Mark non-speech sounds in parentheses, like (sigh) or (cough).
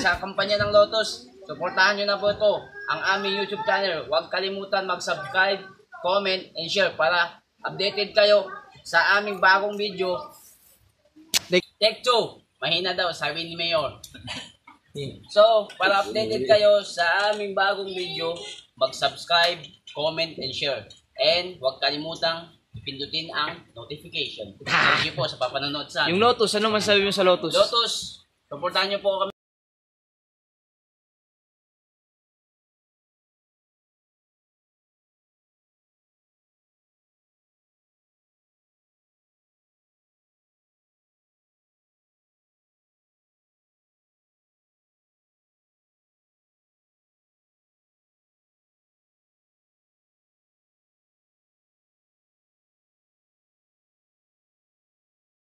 sa kampanya ng Lotus. Suportahan nyo na po ito, ang aming YouTube channel. Huwag kalimutan mag-subscribe, comment, and share para updated kayo sa aming bagong video. Take 2. Mahina daw, sabi ni Mayor. (laughs) So, para updated kayo sa aming bagong video, mag-subscribe, comment, and share. And huwag kalimutang ipindutin ang notification. (laughs) Thank you po sa papanonood sa amin. Yung Lotus, ano man sabi mo sa Lotus? Lotus, supportahan niyo po kami.